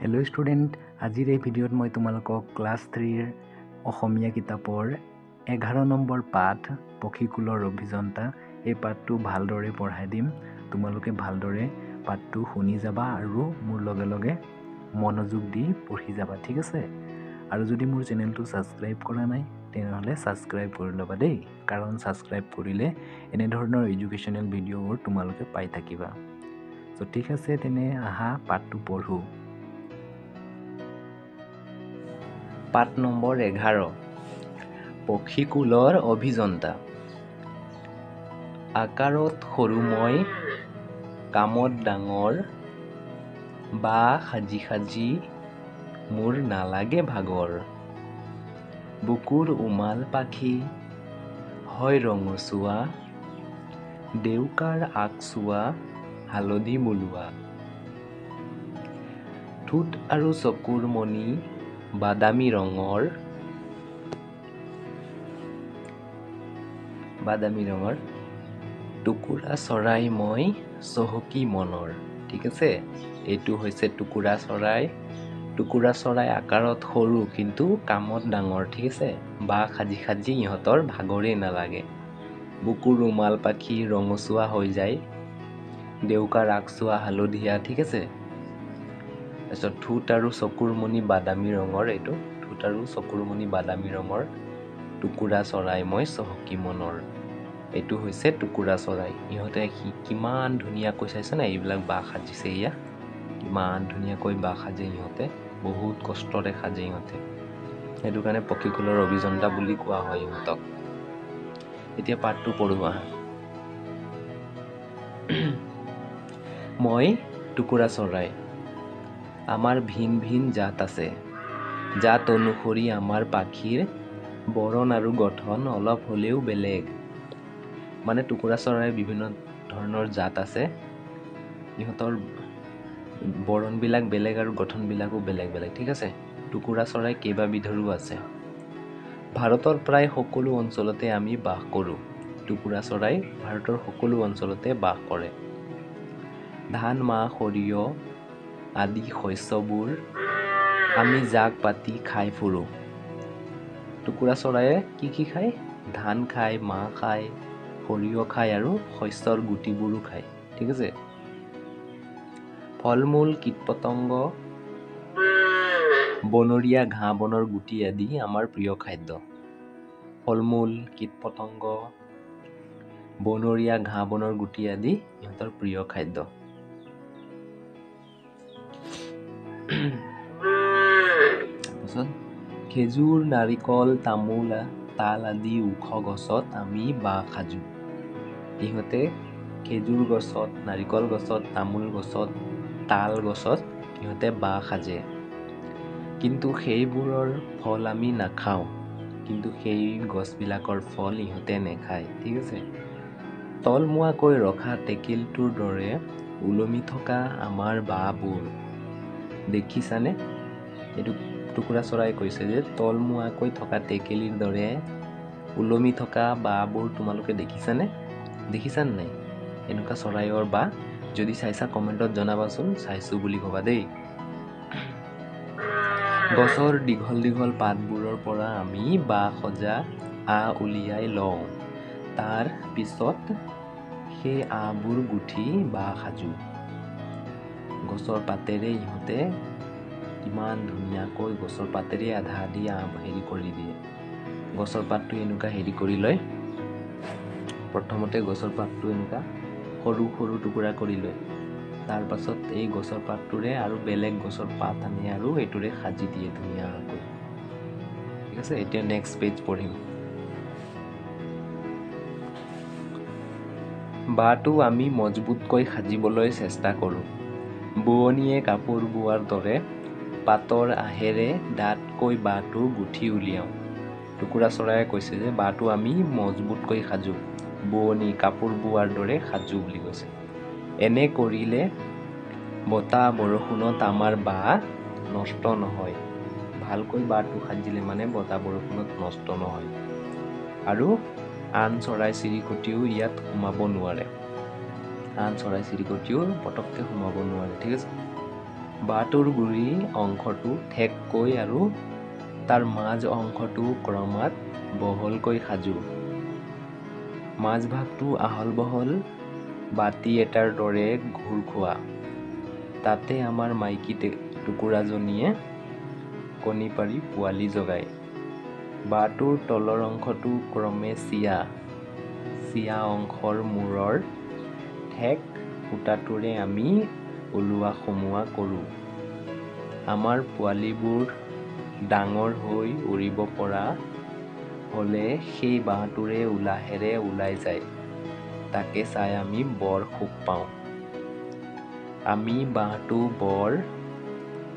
Hello student আজিৰ এই ভিডিঅ'ত মই তোমালোকক ক্লাছ থ্ৰীৰ অসমীয়া কিতাপৰ এঘাৰ নম্বৰ পাঠ পক্ষীকুলৰ অভিযন্তা এই পাঠটো ভালদৰে পঢ়াই দিম। তোমালোকে ভালদৰে পাঠটো শুনি যাবা আৰু মোৰ লগে লগে মনোযোগ দি পঢ়ি যাবা ঠিক আছে? আৰু যদি মোৰ চেনেলটো ছাবস্ক্ৰাইব কৰা নাই তেনেহ'লে ছাবস্ক্ৰাইব কৰি ল'বা দেই। কাৰণ ছাবস্ক্ৰাইব কৰিলে এনেধৰণৰ এডুকেশ্যনেল ভিডিঅ'বোৰ তোমালোকে পাই থাকিবা। চ' ঠিক আছে তেনে আহা পাঠটো পঢ়োঁ। পাঠ নম্বৰ এঘাৰ। পক্ষীকুলৰ অভিযন্তা। আকাৰত সৰু মই কামত ডাঙৰ বা সাজি সাজি মোৰ নালাগে ভাগৰ। বুকুৰ উমাল পাখি হয় ৰঙচুৱা দেউকাৰ আগচোৱা হালধি মলোৱা। ঠোঁট আৰু চকুৰ মণি বাদামী ৰঙৰ বাদামী ৰঙৰ টুকুৰা চৰাই মই চহকী মনৰ। ঠিক আছে? এইটো হৈছে টুকুৰা চৰাই। টুকুৰা চৰাই আকাৰত সৰু কিন্তু কামত ডাঙৰ ঠিক আছে? বা সাজি সাজি ইহঁতৰ ভাগৰেই নালাগে। বুকুৰ ৰুমাল পাখি ৰঙচুৱা হৈ যায়। দেউকাৰ আগচোৱা হালধীয়া ঠিক আছে? তাৰপিছত ঠোঁট আৰু চকুৰ মণি বাদামী ৰঙৰ এইটো ঠোঁট আৰু চকুৰ মণি বাদামী ৰঙৰ টুকুৰা চৰাই মই চহকী মনৰ এইটো হৈছে টুকুৰা চৰাই। ইহঁতে সি কিমান ধুনীয়াকৈ চাইছেনে এইবিলাক বাঁহ সাজিছে এয়া কিমান ধুনীয়াকৈ বাঁহ সাজে ইহঁতে। বহুত কষ্টৰে সাজে ইহঁতে। সেইটো কাৰণে পক্ষীকুলৰ অভিযন্তা বুলি কোৱা হয় ইহঁতক। এতিয়া পাঠটো পঢ়োৱা। মই টুকুৰা চৰাই। আমাৰ ভিন ভিন জাত আছে। জাত অনুসৰি আমাৰ পাখিৰ বৰণ আৰু গঠন অলপ হ'লেও বেলেগ। মানে টুকুৰা চৰাইৰ বিভিন্ন ধৰণৰ জাত আছে। ইহঁতৰ বৰণবিলাক বেলেগ আৰু গঠনবিলাকো বেলেগ বেলেগ ঠিক আছে? টুকুৰা চৰাই কেইবাবিধৰো আছে। ভাৰতৰ প্ৰায় সকলো অঞ্চলতে আমি বাস কৰোঁ। টুকুৰা চৰাই ভাৰতৰ সকলো অঞ্চলতে বাস কৰে। ধান মাহ সৰিয়হ আদি শস্যবোৰ আমি জাক পাতি খাই ফুৰোঁ টুকুৰা চৰায়ে কি কি খায় ধান খায় মাহ খায় সৰিয়হ খায় আৰু শস্যৰ গুটিবোৰো খায় ঠিক আছে ফল মূল কীট পতংগ বনৰীয়া ঘাঁহ বনৰ গুটি আদি আমাৰ প্ৰিয় খাদ্য ফল মূল কীট পতংগ বনৰীয়া ঘাঁহ বনৰ গুটি আদি ইহঁতৰ প্ৰিয় খাদ্য তাৰপাছত খেজুৰ নাৰিকল তামোল তাল আদি ওখ গছত আমি বাঁহ সাজোঁ। ইহঁতে খেজুৰ গছত নাৰিকল গছত তামোল গছত তাল গছত ইহঁতে বাঁহ সাজে। কিন্তু সেইবোৰৰ ফল আমি নাখাওঁ। কিন্তু সেই গছবিলাকৰ ফল ইহঁতে নেখায় ঠিক আছে? তলমুৱাকৈ ৰখা টেকেলটোৰ দৰে ওলমি থকা আমাৰ বাঁহবোৰ দেখিছানে? এইটো টুকুৰা চৰাই কৈছে যে তলমুৱাকৈ থকা টেকেলিৰ দৰে ওলমি থকা বাঁহবোৰ তোমালোকে দেখিছানে? দেখিছানে নাই? এনেকুৱা চৰাইৰ বাঁহ যদি চাইছা কমেণ্টত জনাবাচোন চাইছোঁ বুলি ক'বা দেই। গছৰ দীঘল দীঘল পাতবোৰৰ পৰা আমি বাঁহ সজা আঁহ উলিয়াই লওঁ। তাৰ পিছত সেই আঁহবোৰ গুঠি বাঁহ সাজোঁ। গছৰ পাতেৰে ইহঁতে কিমান ধুনীয়াকৈ গছৰ পাতেৰে আধা আঁহ হেৰি কৰি দিয়ে গছৰ পাতটো এনেকুৱা হেৰি কৰি লয় প্ৰথমতে গছৰ পাতটো এনেকুৱা সৰু সৰু টুকুৰা কৰি লয় তাৰপাছত এই গছৰ পাতটোৰে আৰু বেলেগ গছৰ পাত আনি আৰু এইটোৰে সাজি দিয়ে ধুনীয়াকৈ ঠিক আছে এতিয়া নেক্সট পেজ পঢ়িম। বাঁহটো আমি মজবুতকৈ সাজিবলৈ চেষ্টা কৰোঁ। বোৱনীয়ে কাপোৰ বোৱাৰ দৰে পাতৰ আহেৰে ডাঠকৈ বাঁহটো গুঠি উলিয়াওঁ। টুকুৰা চৰায়ে কৈছে যে বাঁহটো আমি মজবুতকৈ সাজোঁ। বোৱনী কাপোৰ বোৱাৰ দৰে সাজোঁ বুলি কৈছে। এনে কৰিলে বতাহ বৰষুণত আমাৰ বাঁহ নষ্ট নহয়। ভালকৈ বাঁহটো সাজিলে মানে বতাহ বৰষুণত নষ্ট নহয়। আৰু আন চৰাই চিৰিকটিও ইয়াত সোমাব নোৱাৰে। আন চৰাই চিৰিকটিও পটককৈ সোমাব নোৱাৰে ঠিক আছে? বাঁহটোৰ গুৰি অংশটো ঠেককৈ আৰু তাৰ মাজ অংশটো ক্ৰমাৎ বহলকৈ সাজোঁ। মাজভাগটো আহল বহল বাতি এটাৰ দৰে ঘূৰ খোৱা। তাতে আমাৰ মাইকী টুকুৰাজনীয়ে কণী পাৰি পোৱালি জগায়। বাঁহটোৰ তলৰ অংশটো ক্ৰমে চিয়া। চিয়া অংশৰ মূৰৰ ঠেক সূতাটোৰে আমি ওলোৱা সোমোৱা কৰোঁ। আমাৰ পোৱালিবোৰ ডাঙৰ হৈ উৰিব পৰা হ'লে সেই বাঁহটোৰে উলাহেৰে ওলাই যায়। তাকে চাই আমি বৰ সুখ পাওঁ। আমি বাঁহটো বৰ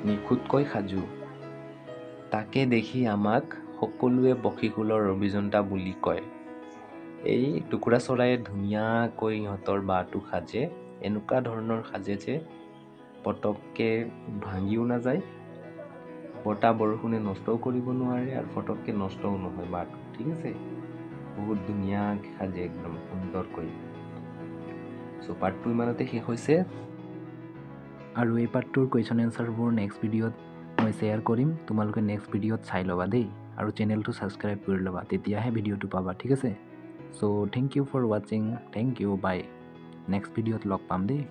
নিখুঁতকৈ সাজোঁ। তাকে দেখি আমাক সকলোৱে পক্ষীকুলৰ অভিযন্তা বুলি কয়। এই টুকুৰা চৰাইয়ে ধুনীয়াকৈ ইহঁতৰ বাঁহটো সাজে এনেকুৱা ধৰণৰ সাজে যে পটককৈ ভাঙিও নাযায় বতাহ বৰষুণে নষ্টও কৰিব নোৱাৰে আৰু ফটককৈ নষ্টও নহয় বাঁহটো ঠিক আছে? বহুত ধুনীয়াকৈ সাজে একদম সুন্দৰকৈ। চ' পাৰ্টটো ইমানতে শেষ হৈছে। আৰু এই পাৰ্টটোৰ কুৱেশ্যন এনচাৰবোৰ নেক্সট ভিডিঅ'ত মই শ্বেয়াৰ কৰিম। তোমালোকে নেক্সট ভিডিঅ'ত চাই ল'বা দেই। আৰু চেনেলটো ছাবস্ক্ৰাইব কৰি ল'বা। তেতিয়াহে ভিডিঅ'টো পাবা। ঠিক আছে? so thank you for watching. Thank you. Bye. Next video log PAMDI.